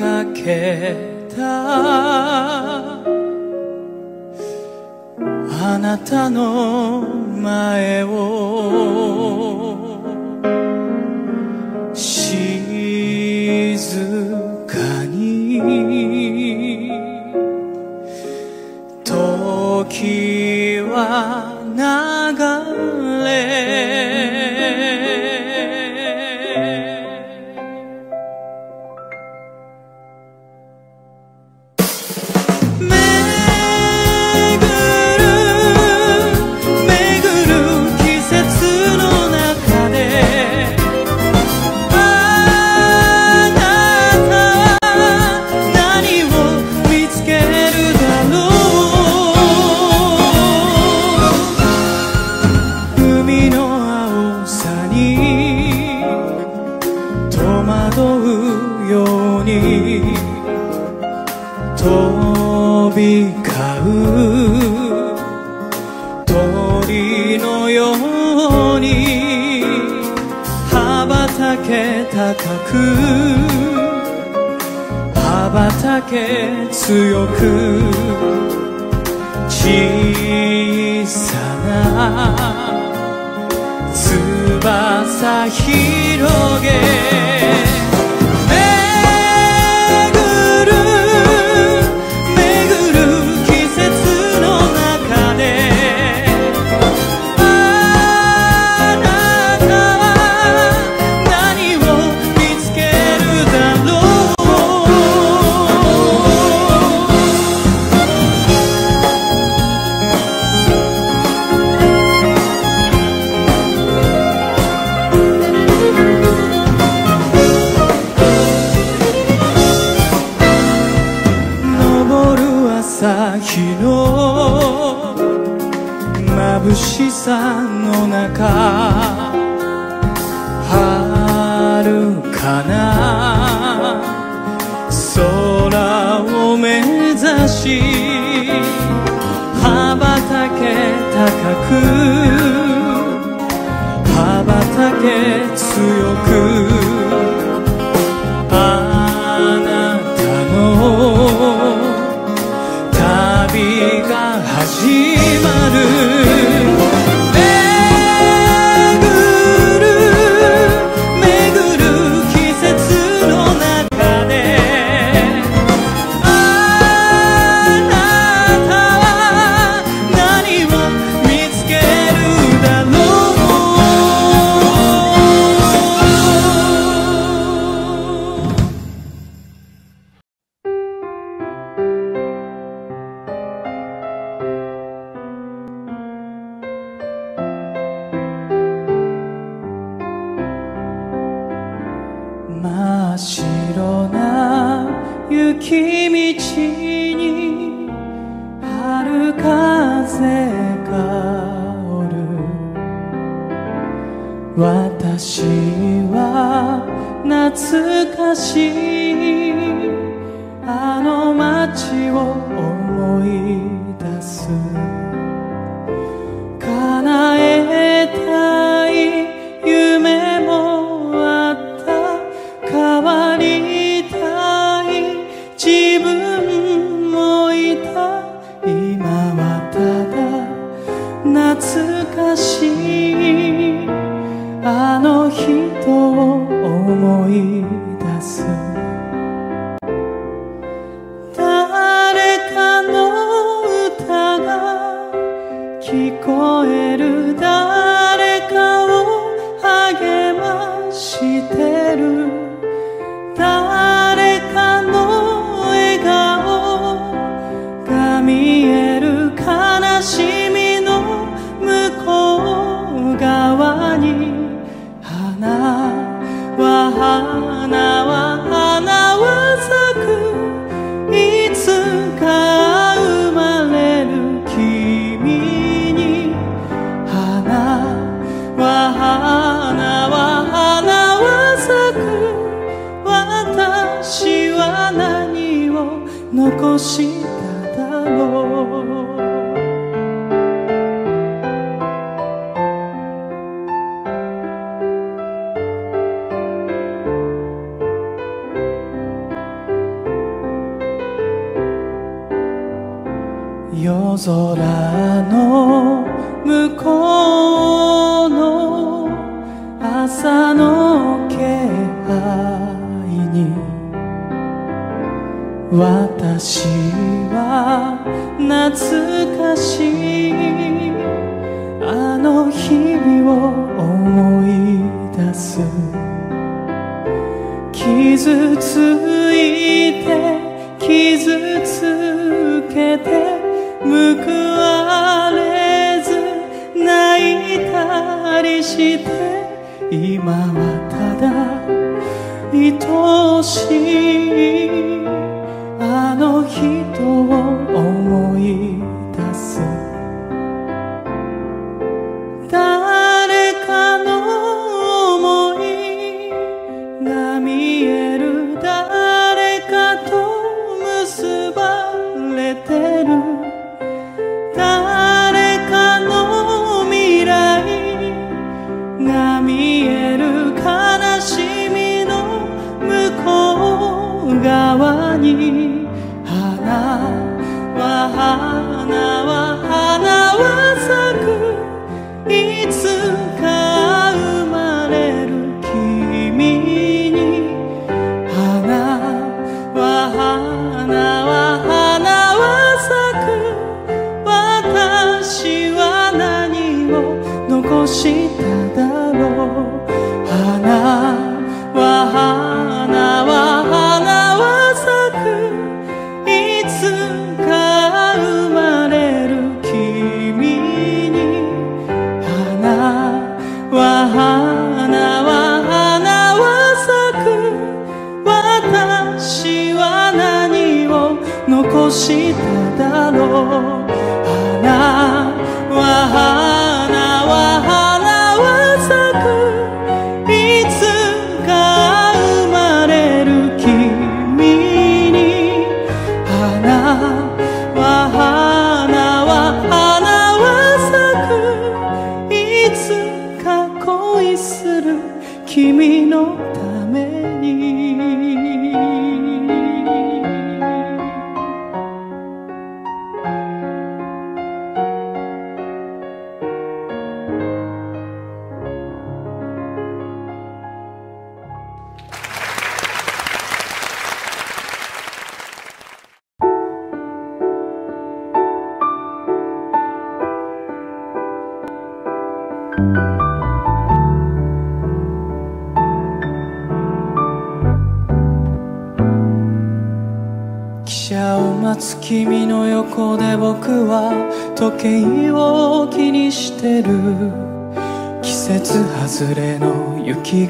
かけた。あなたのして今はただ愛しいあの人を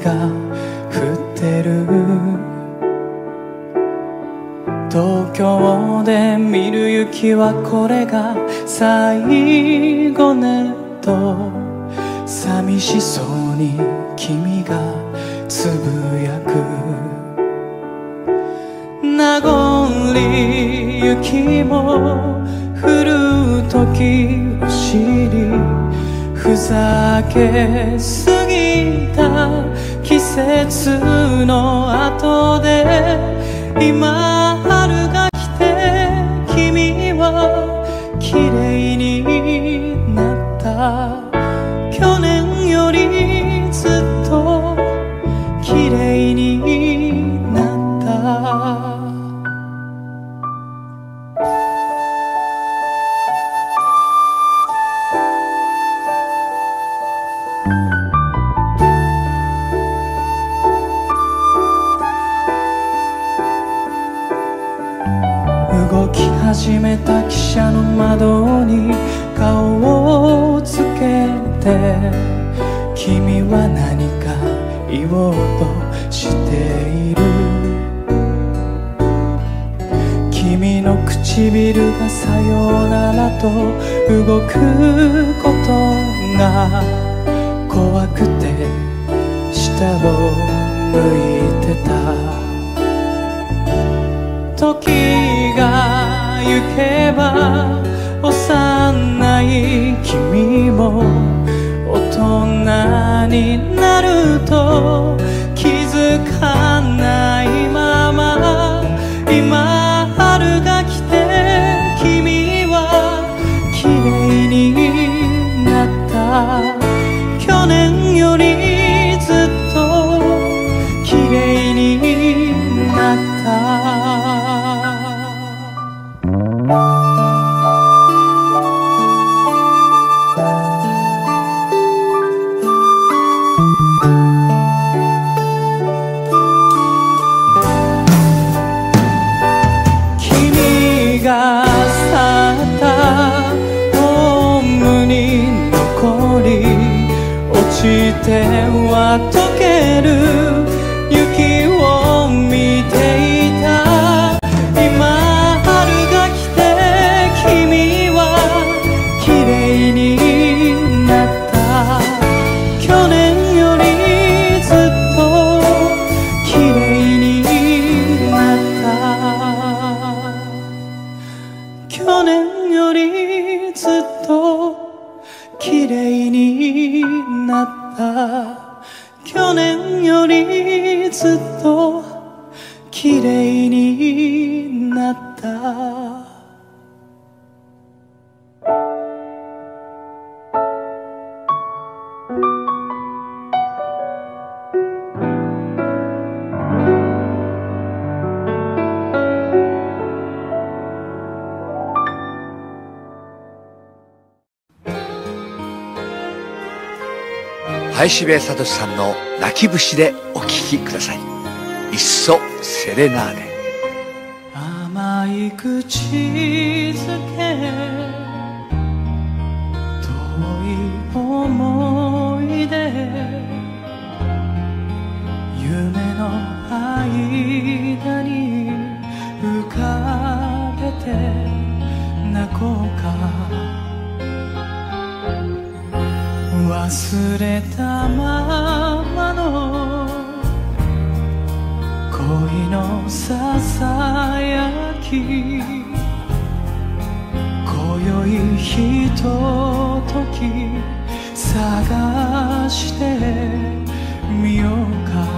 が降ってる。東京で見る雪はこれが最後ねと。寂しそうに君がつぶやく。名残雪も降るときお尻ふざけす節の後で今春が来て君は綺麗になった部聡さんの泣き節でお聴きください。いっそセレナーデ。甘い口づけ遠い思い出夢の間に浮かべて泣こうか忘れたままの恋のささやき。今宵ひととき探してみようか。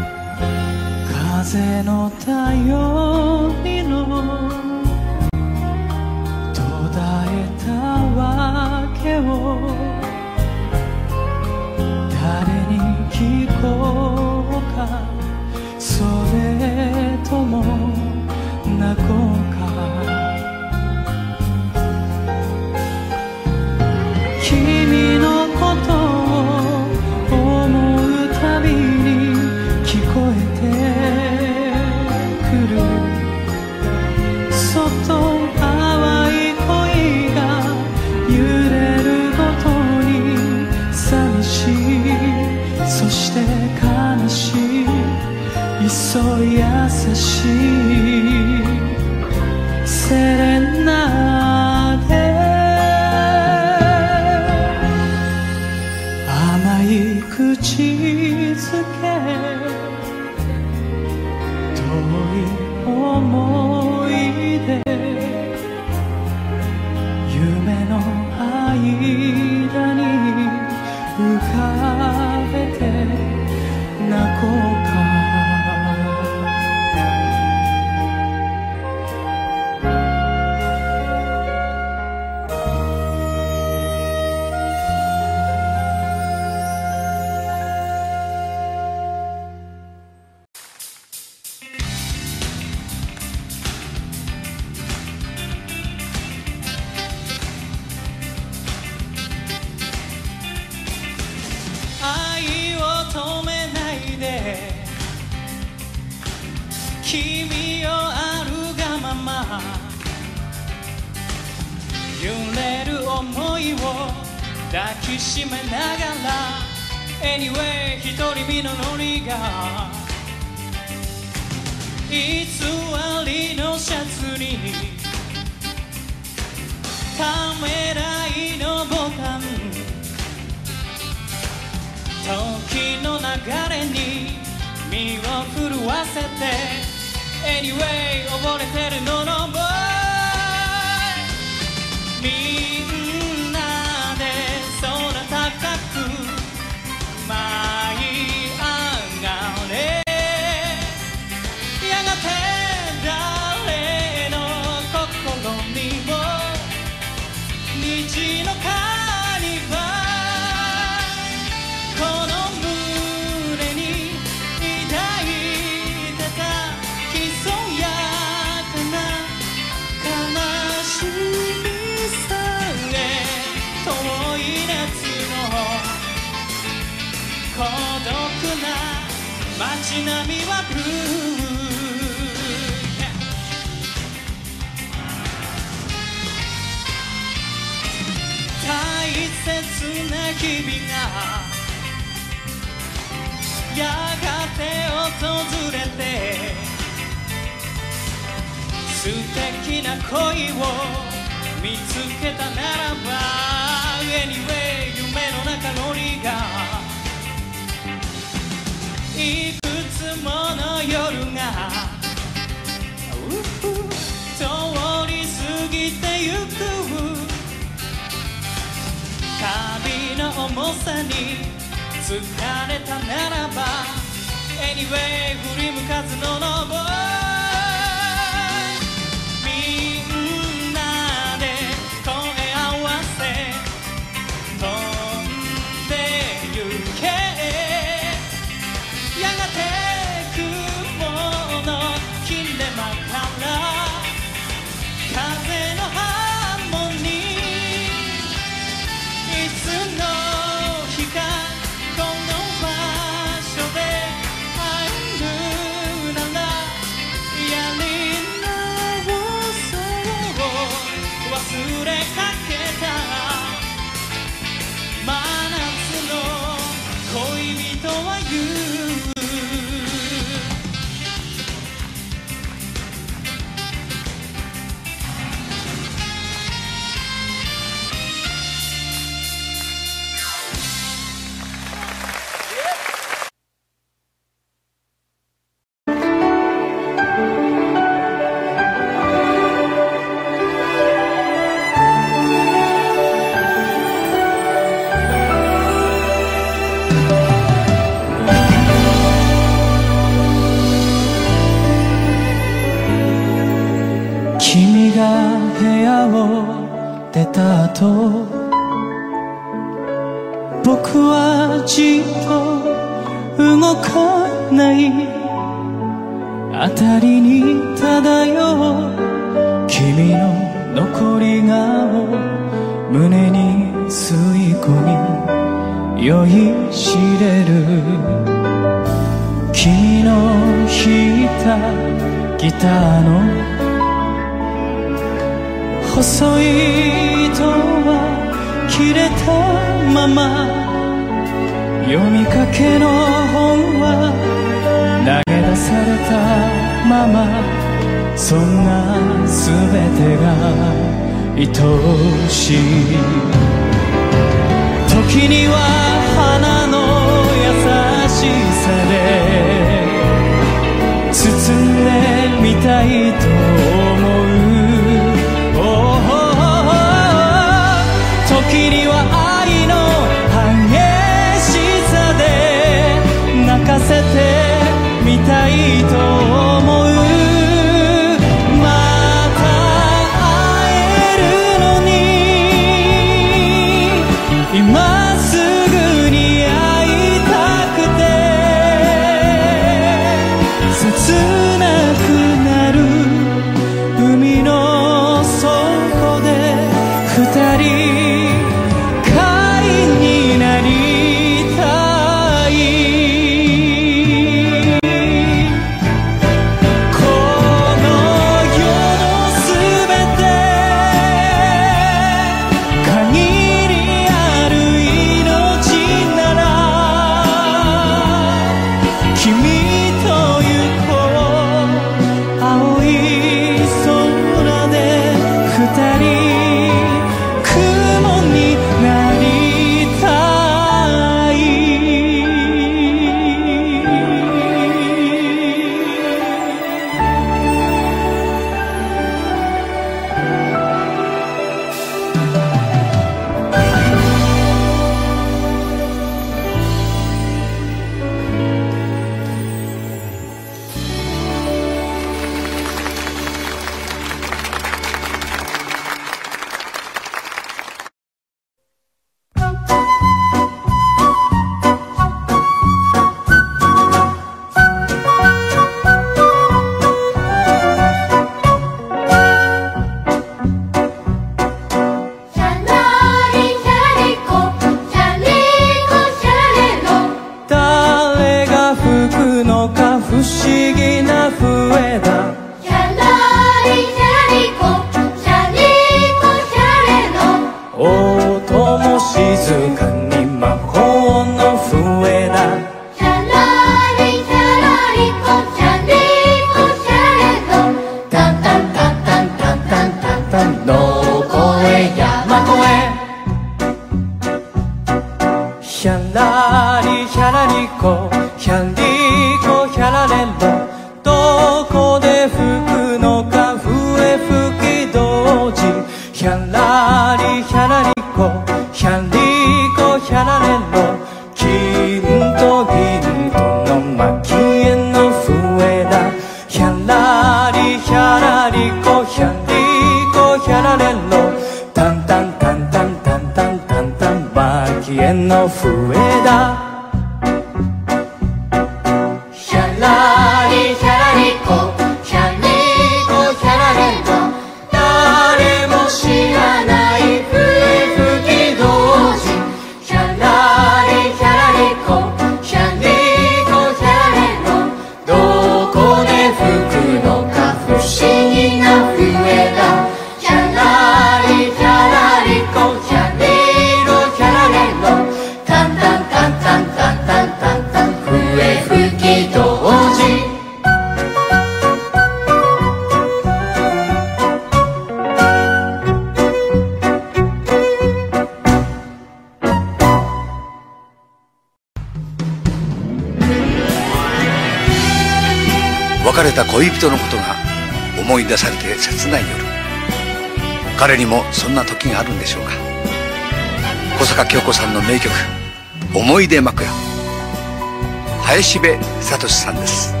部聡さんです「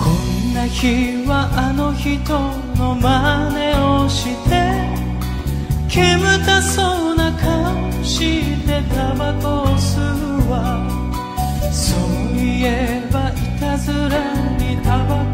こんな日はあの人の真似をして」「煙たそうな顔してタバコを吸うわ」「そういえばいたずらにタバコ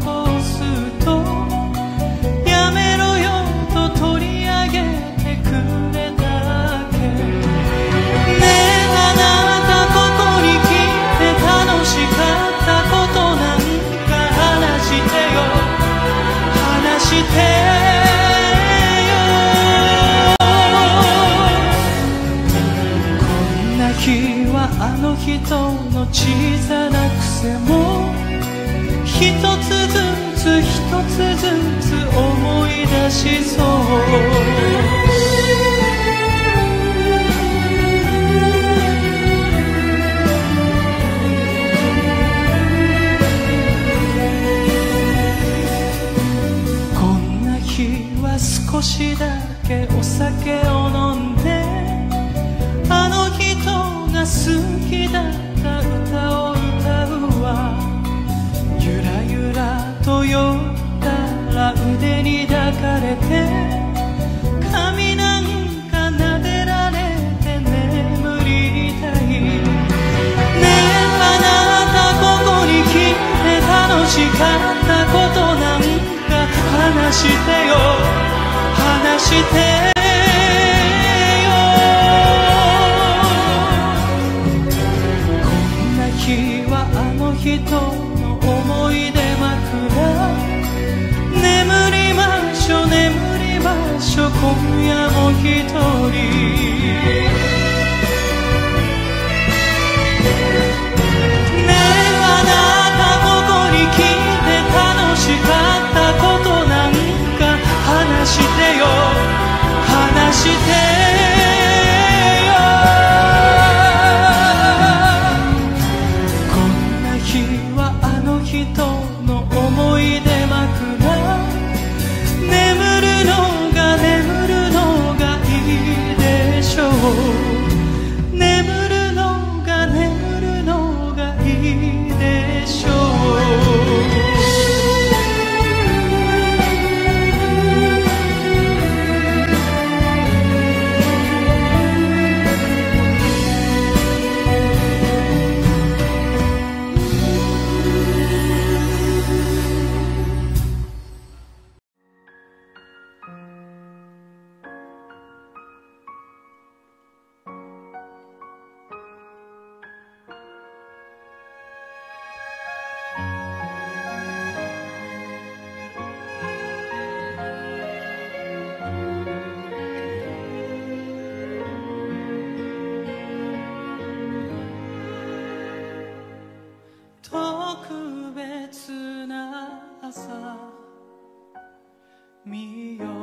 迷药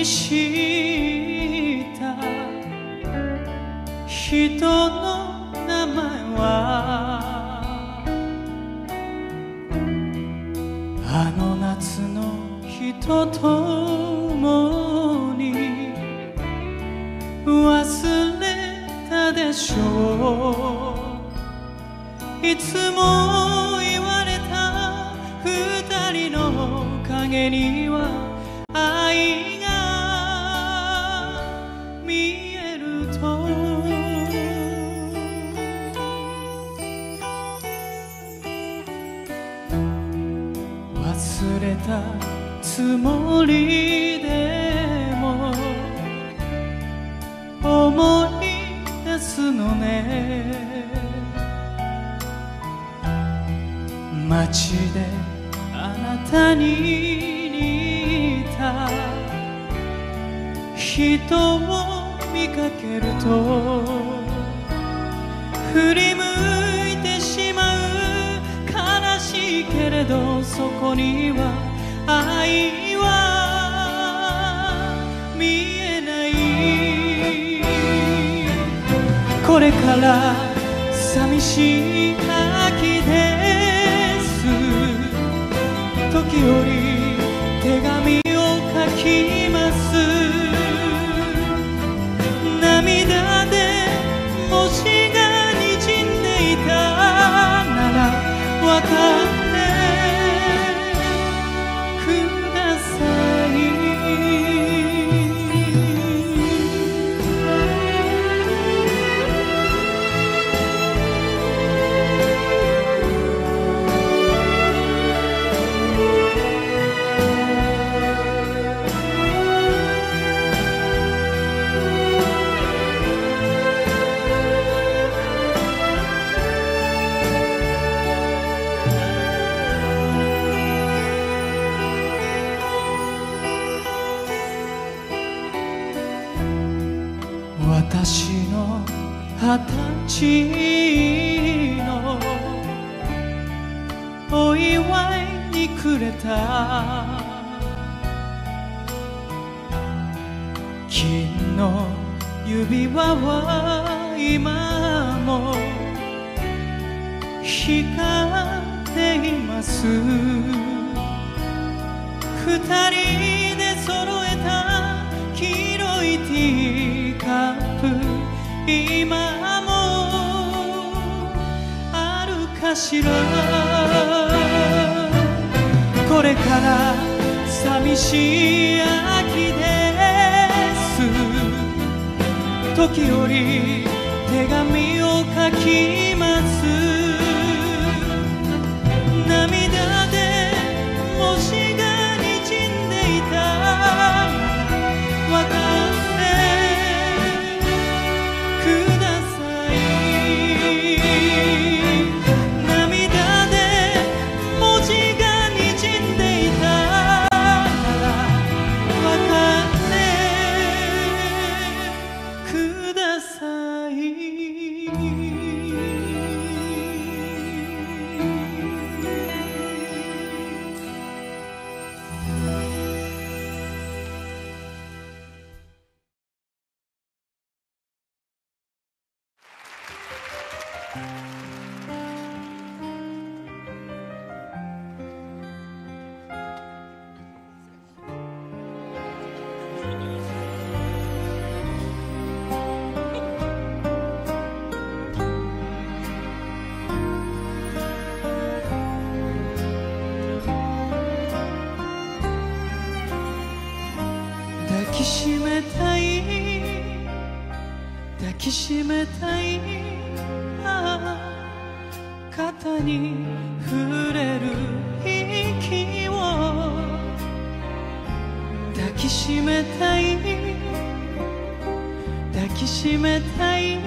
愛したつもりでも思い出すのね。街であなたに似た人を見かけると振り向いてしまう悲しいけれどそこには愛は見えない。これから寂しい秋です。時折手紙を書き十歳のお祝いにくれた。金の指輪は今も光っています。しらこれから寂しい秋です。時折手紙を書きます。抱に触れる息を抱きしめたい抱きしめたい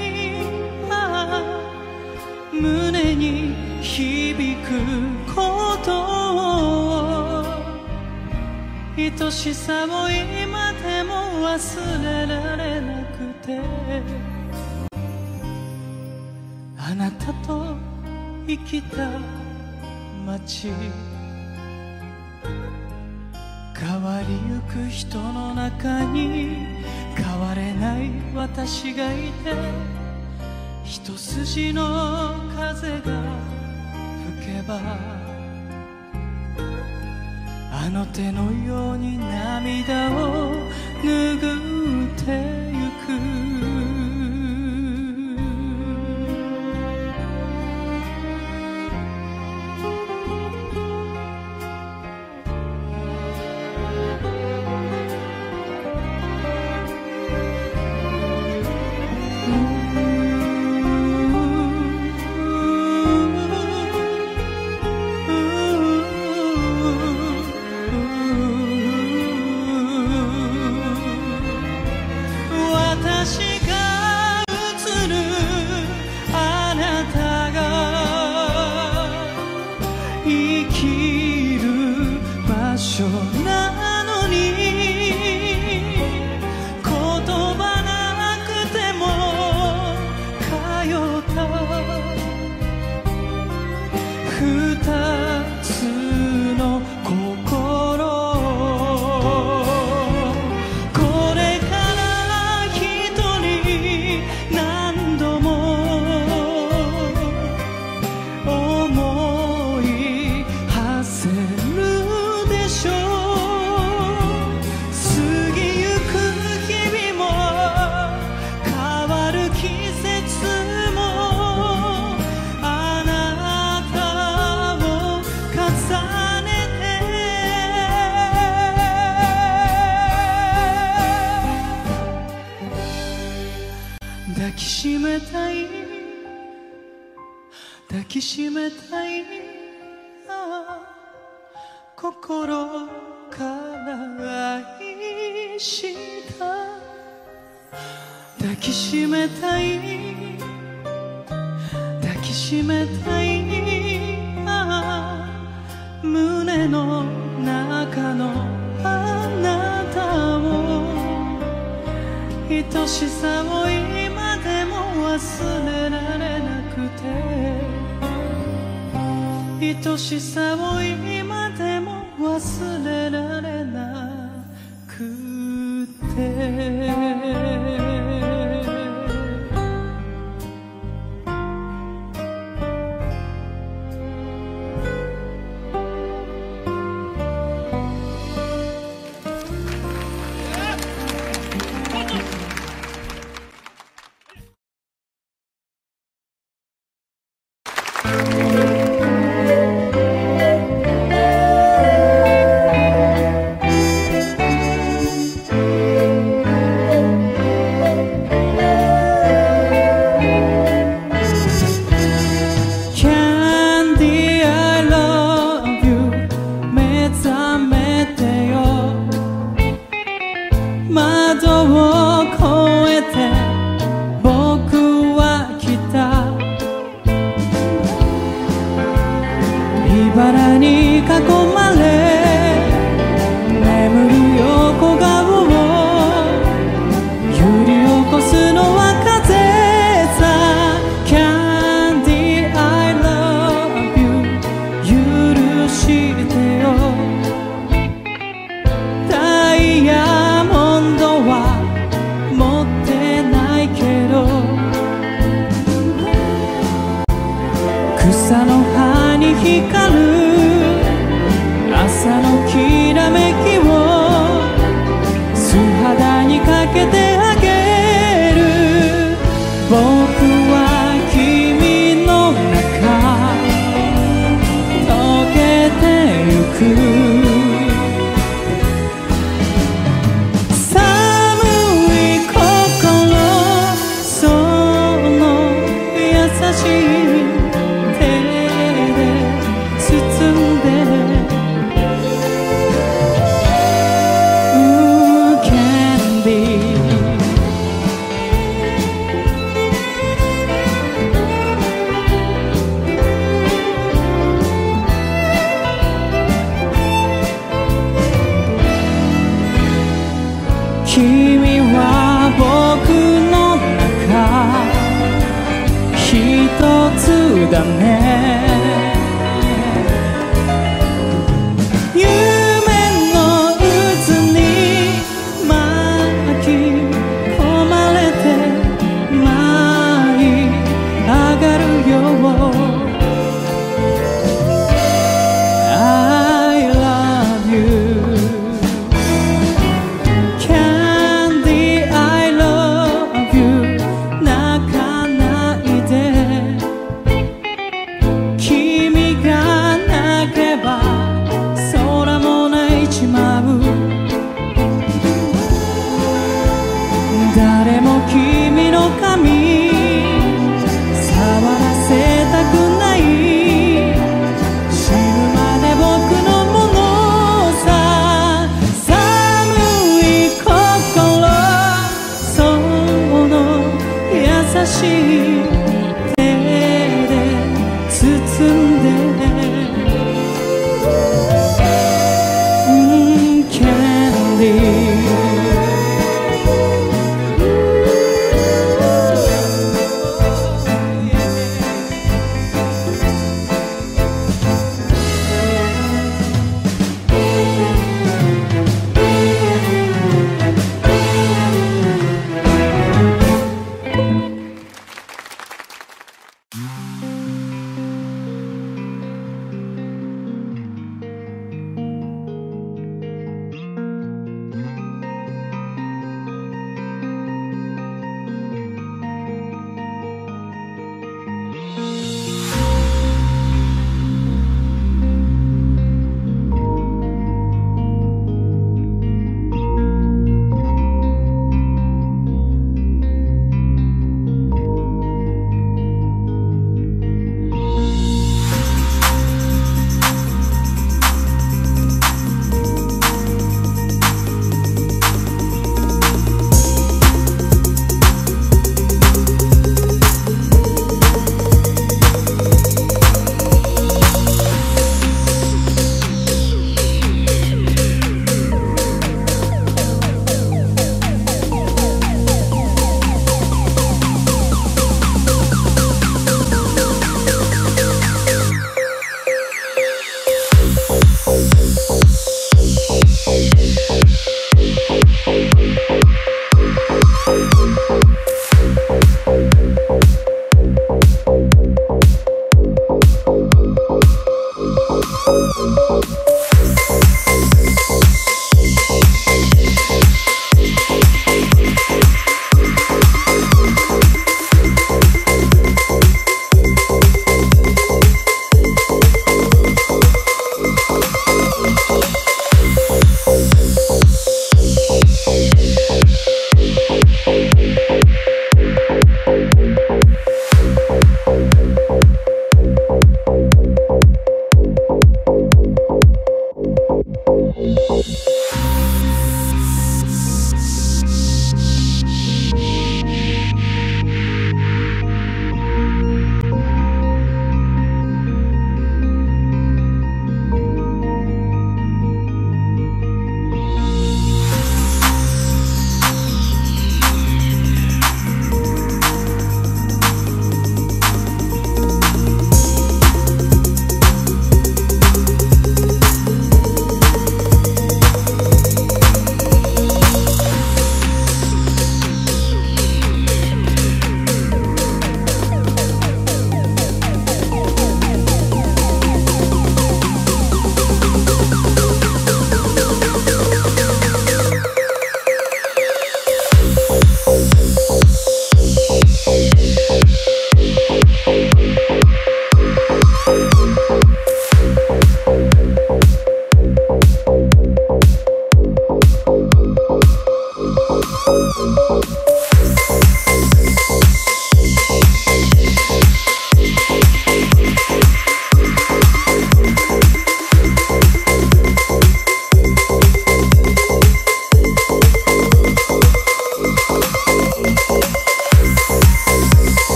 ああ胸に響くことを。愛しさを今でも忘れられなくて。きた街変わりゆく人の中に変われない私がいて一筋の風が吹けばあの手のように涙を拭って抱きしめたい。抱きしめたい。心から愛した。抱きしめたい。抱きしめたい。胸の中のあなたを。愛しさを愛しさを今でも忘れられなくて。dam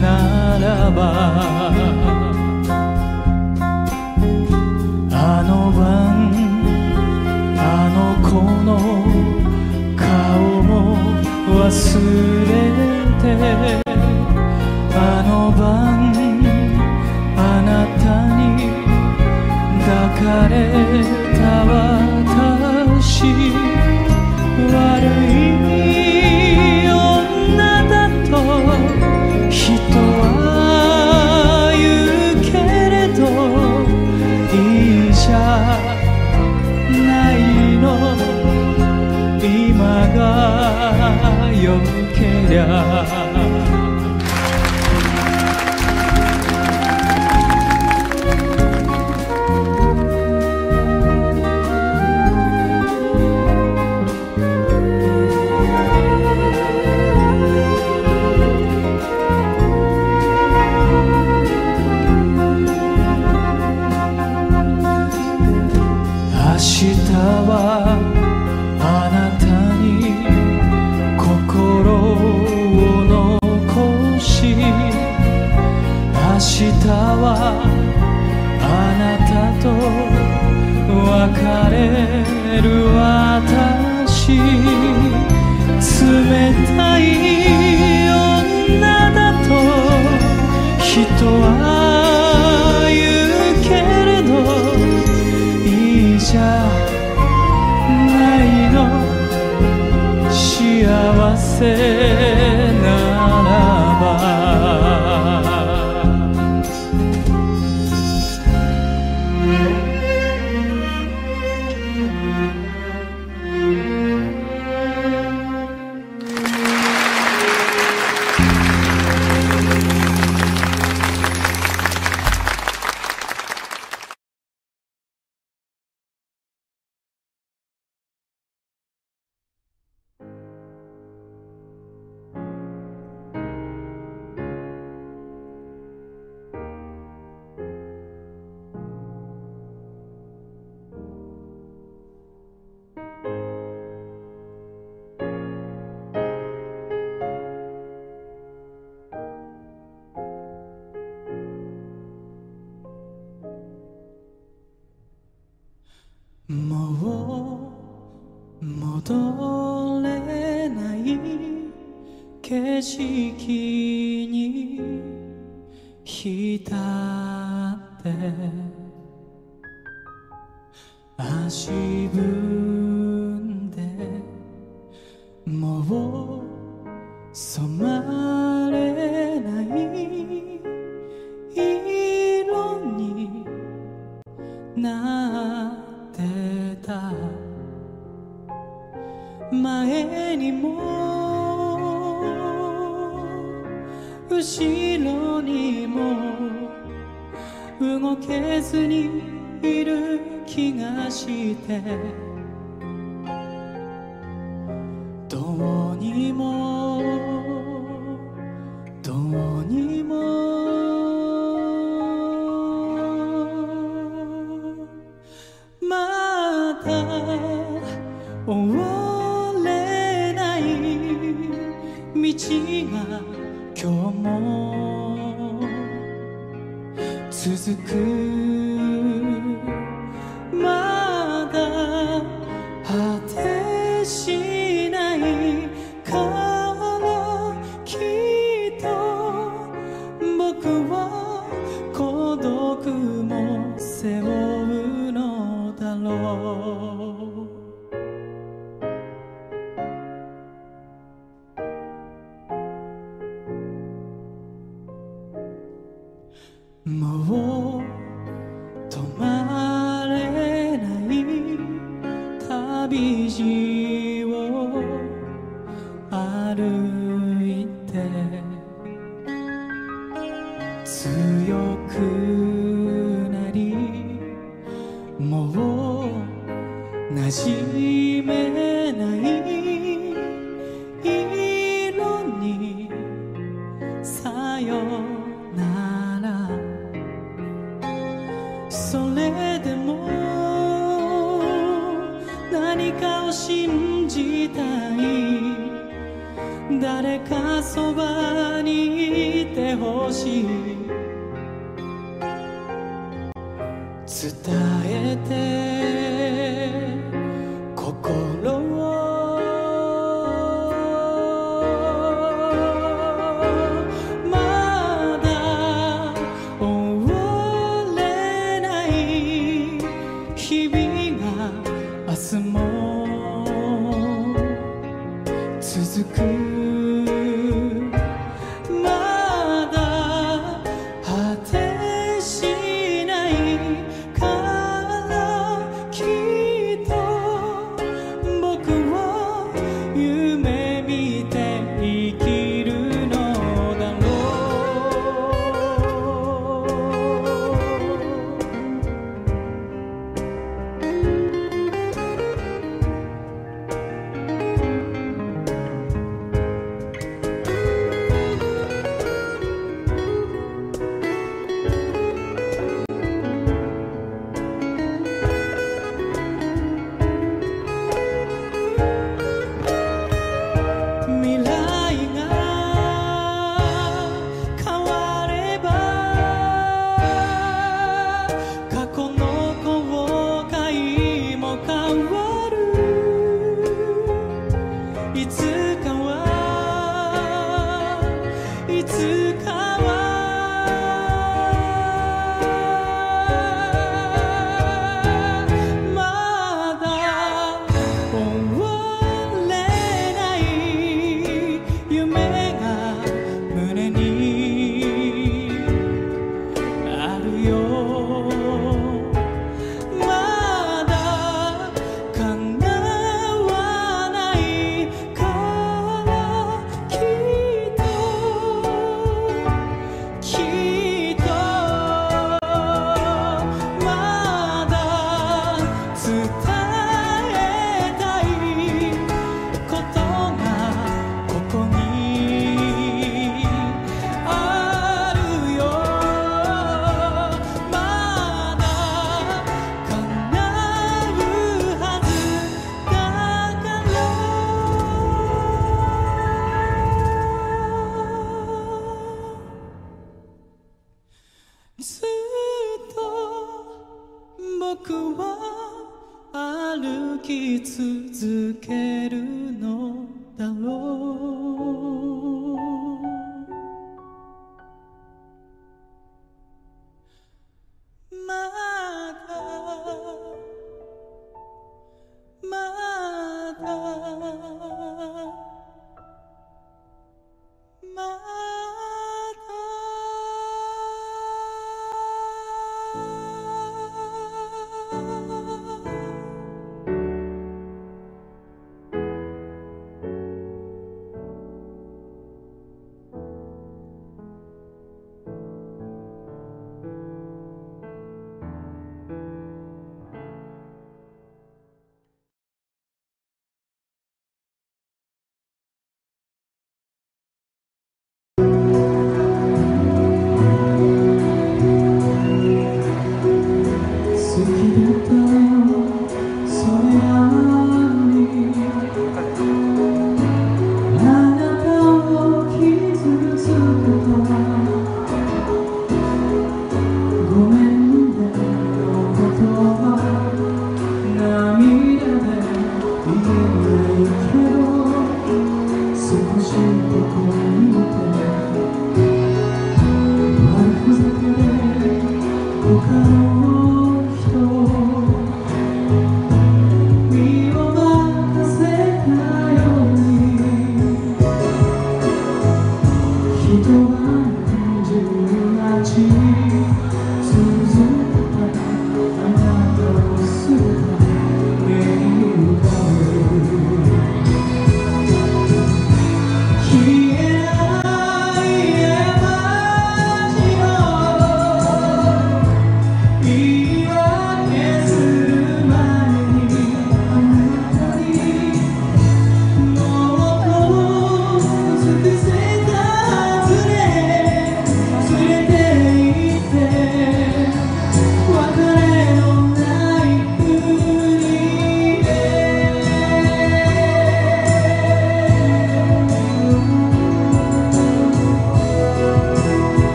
ならばあの晩あの子の顔も忘れてあの晩あなたに抱かれてけずにいる気がして。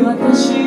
私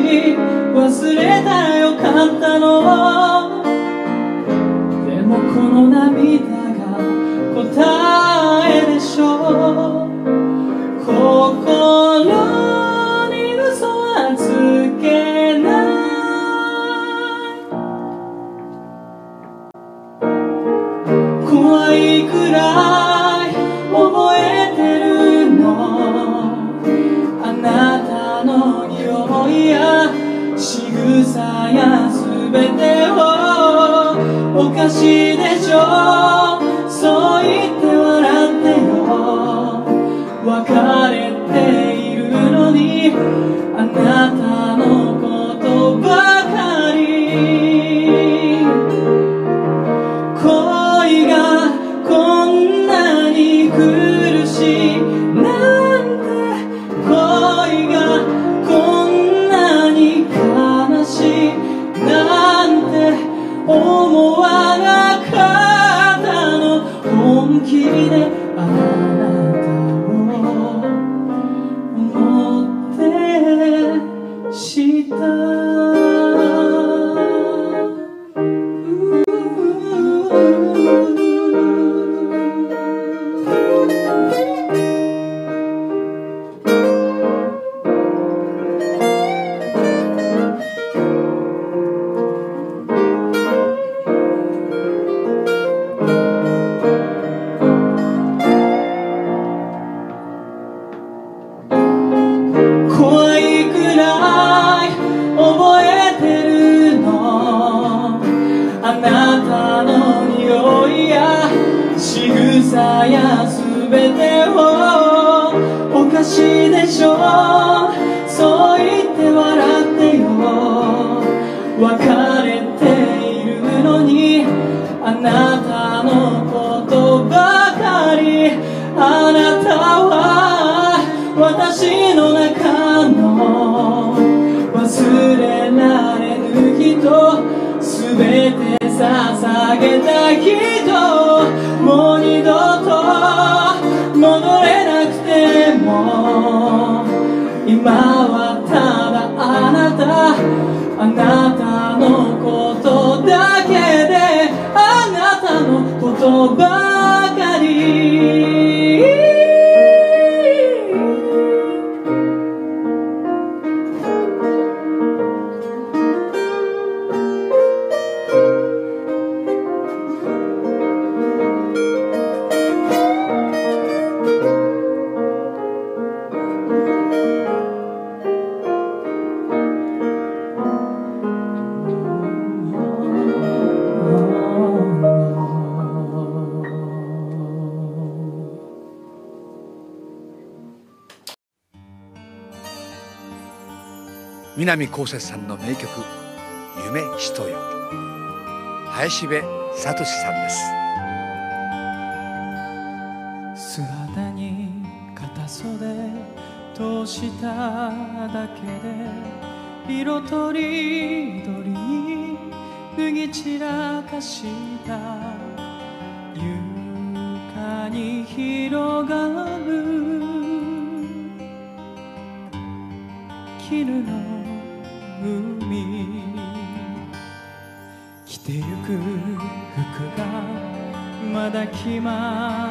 南こうせつさんの名曲「夢ひとよ」林部聡さんです。素肌に片袖通しただけで色とりどりに脱ぎ散らかした床に広がる絹の 희망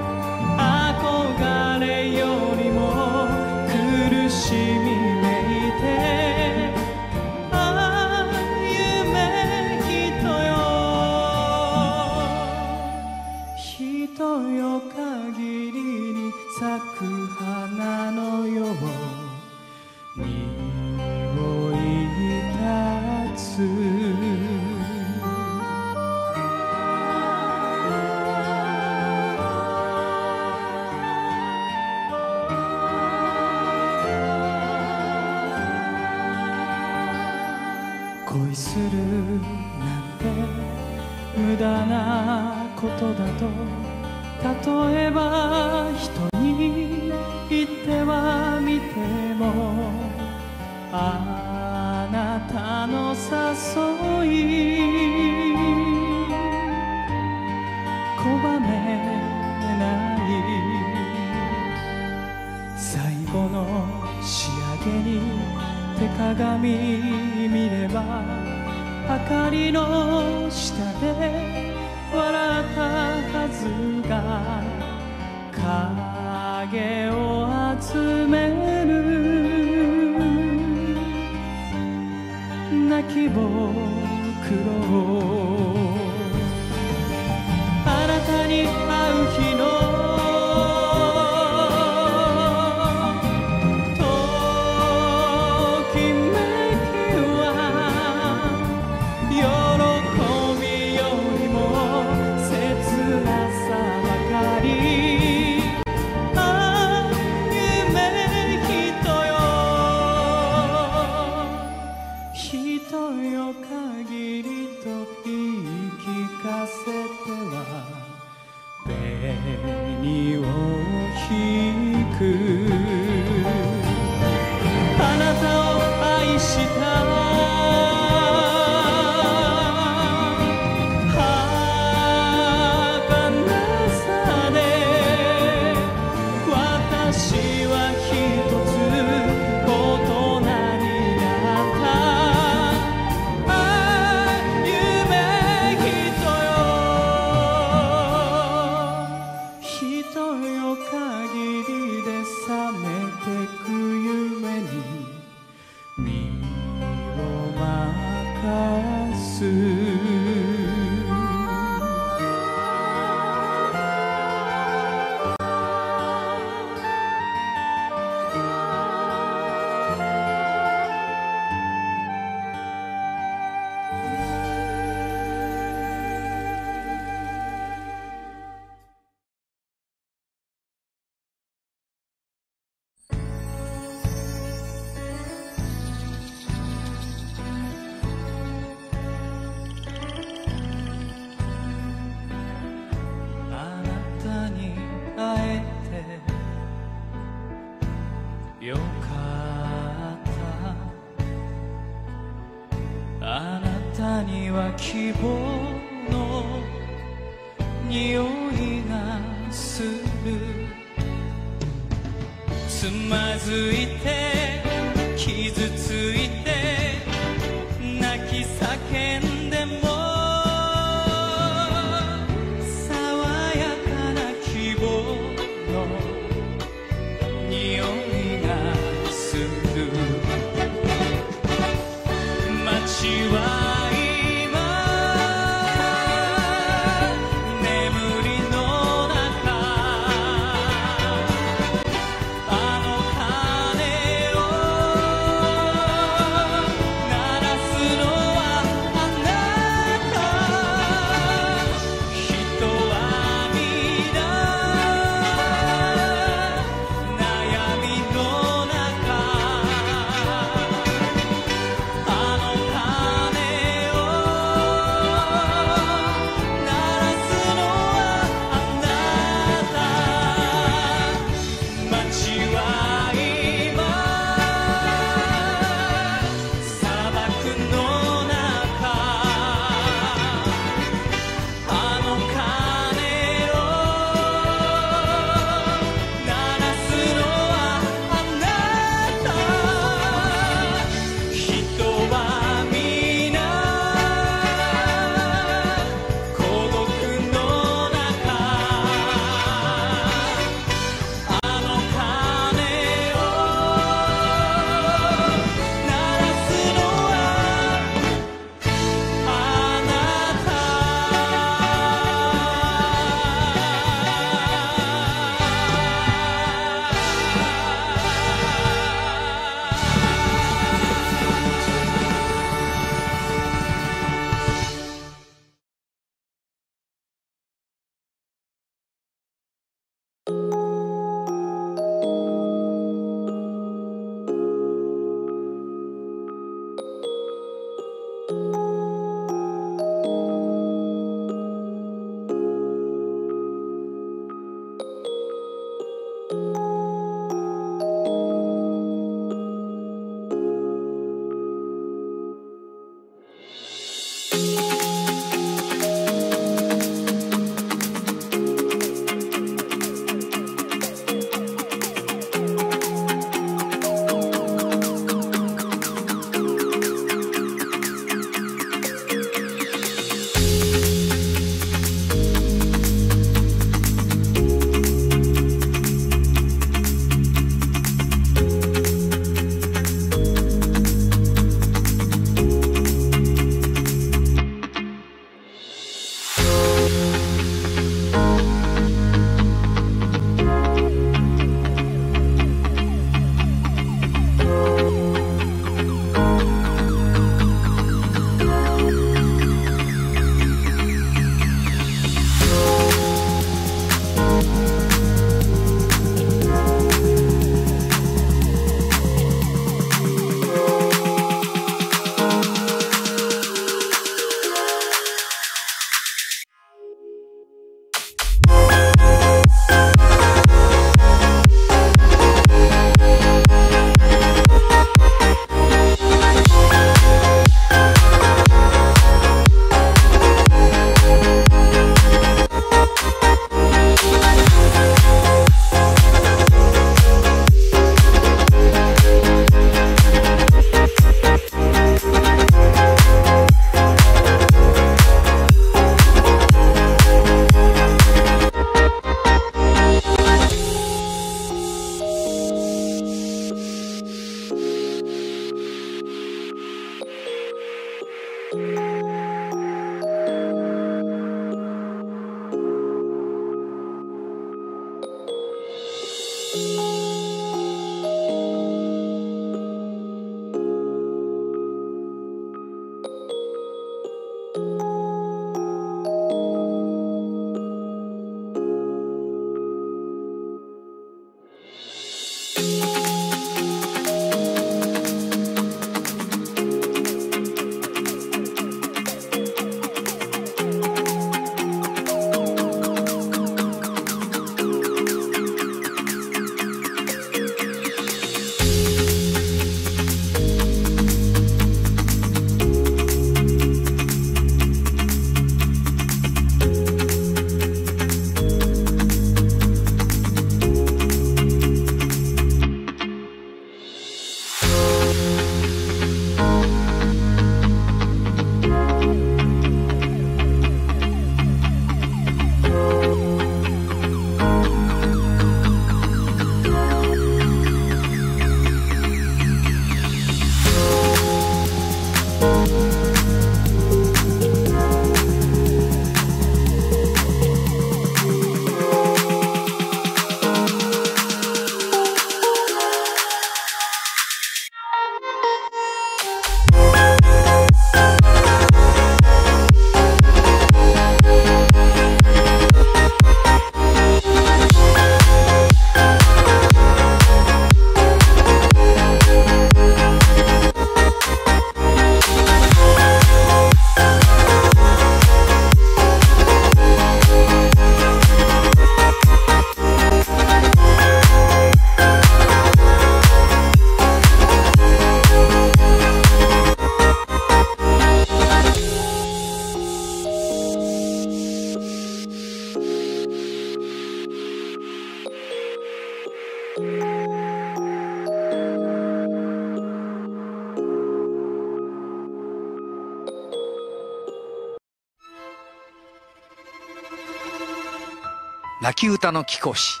泣き歌の貴公子、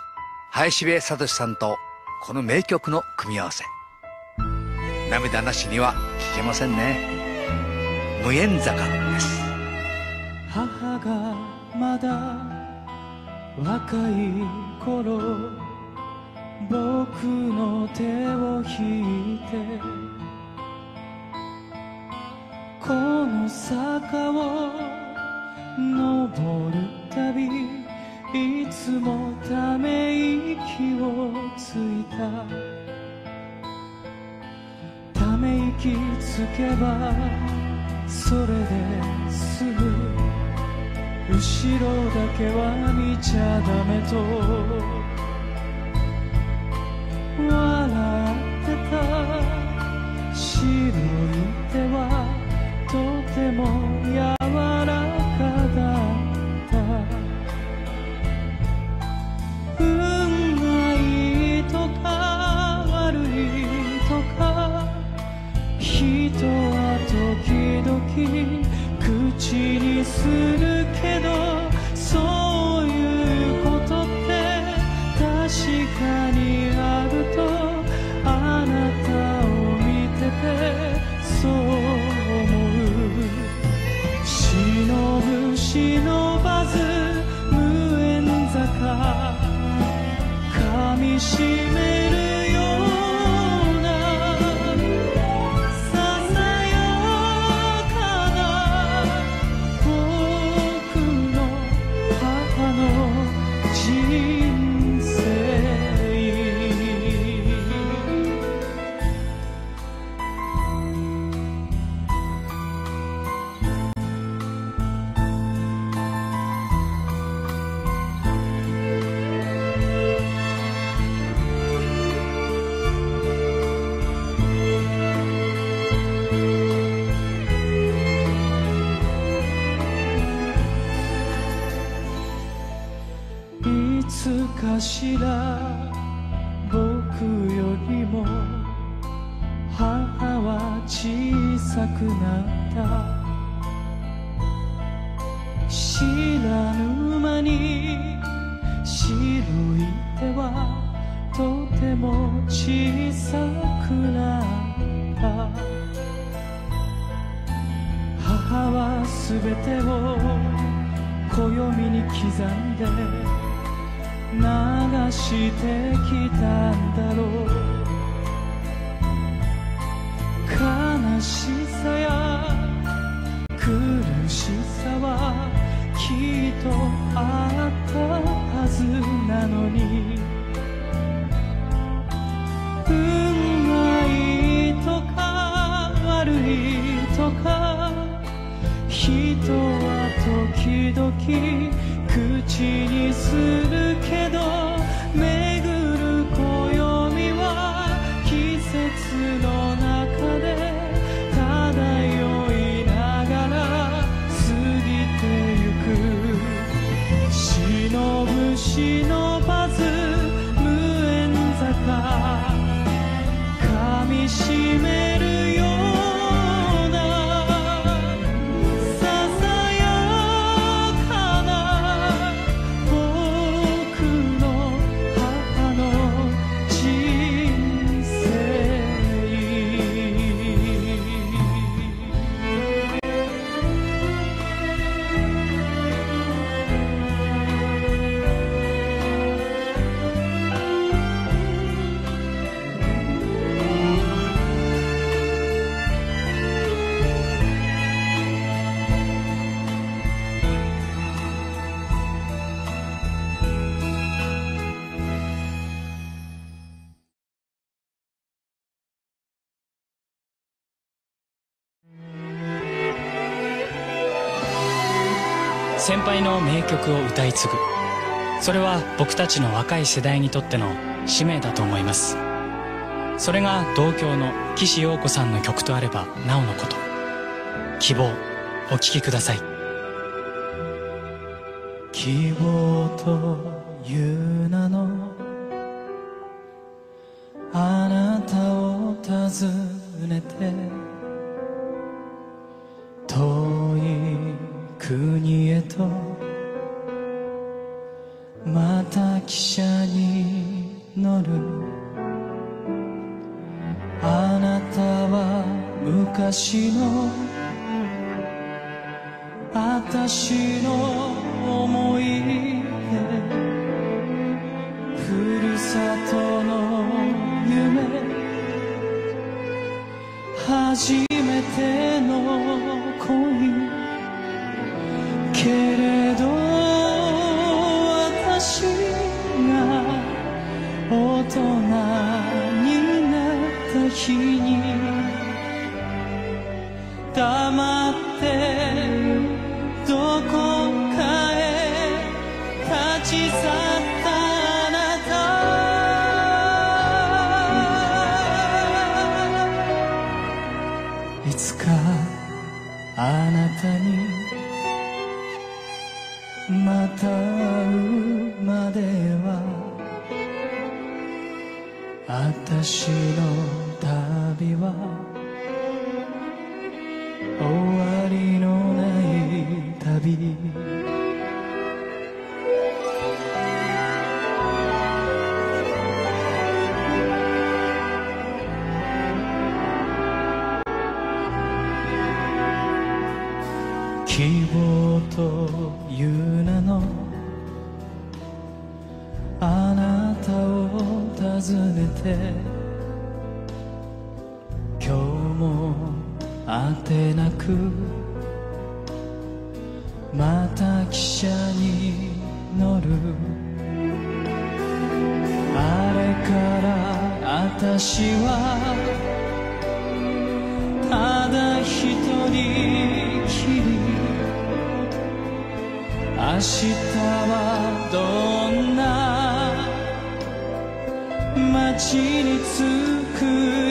林部聡さんとこの名曲の組み合わせ。涙なしには聞けませんね。無縁坂後ろだけは見ちゃダメと笑ってた。白い手はとても柔らかだった。運がいいとか悪いとか人は時々口にする先輩の名曲を歌い継ぐ。それは僕たちの若い世代にとっての使命だと思います。それが同郷の岸陽子さんの曲とあればなおのこと。希望お聴きください。希望という名のあなたを訪ねて遠い私はただ一人きり。明日はどんな街に着く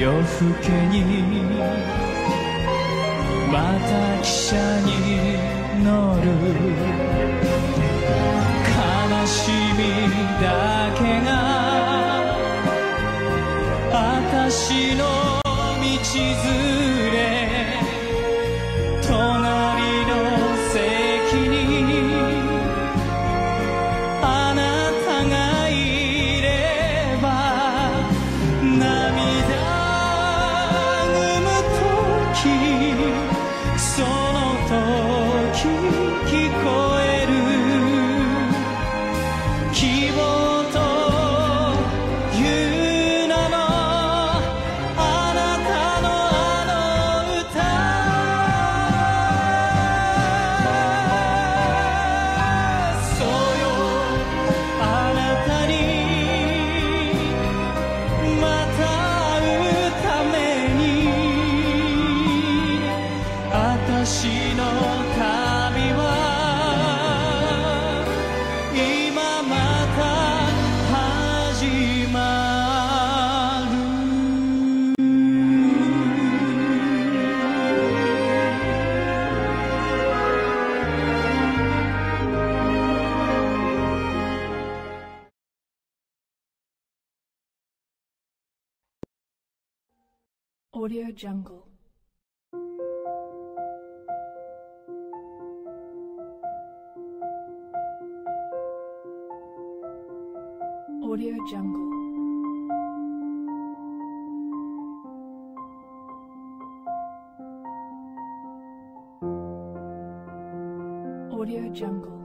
夜更けにまた汽車に乗る。悲しみだけが私の道づ Audio Jungle.